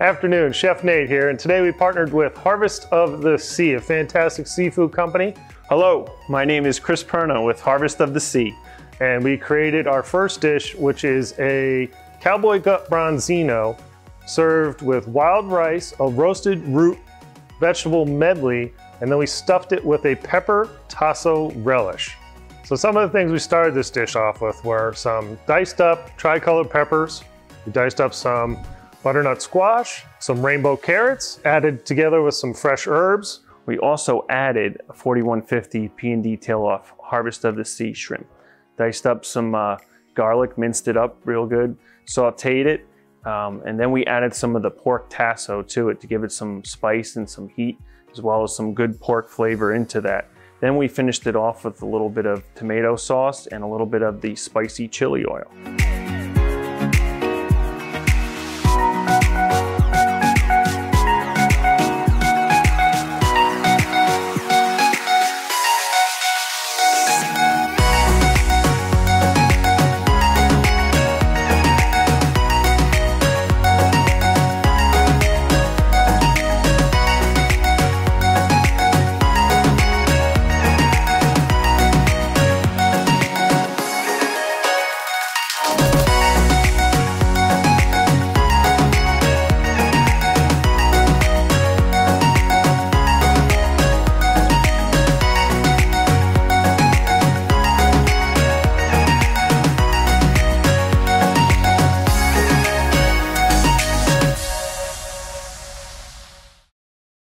Afternoon, Chef Nate here, and today we partnered with Harvest of the Sea, a fantastic seafood company. Hello, my name is Chris Perna with Harvest of the Sea. And we created our first dish, which is a cowboy cut branzino served with wild rice, a roasted root vegetable medley, and then we stuffed it with a pepper tasso relish. So some of the things we started this dish off with were some diced up tricolor peppers. We diced up some butternut squash, some rainbow carrots, added together with some fresh herbs. We also added a 4150 P&D tail off Harvest of the Sea shrimp. Diced up some uh, garlic, minced it up real good, sauteed it, um, and then we added some of the pork tasso to it to give it some spice and some heat, as well as some good pork flavor into that. Then we finished it off with a little bit of tomato sauce and a little bit of the spicy chili oil.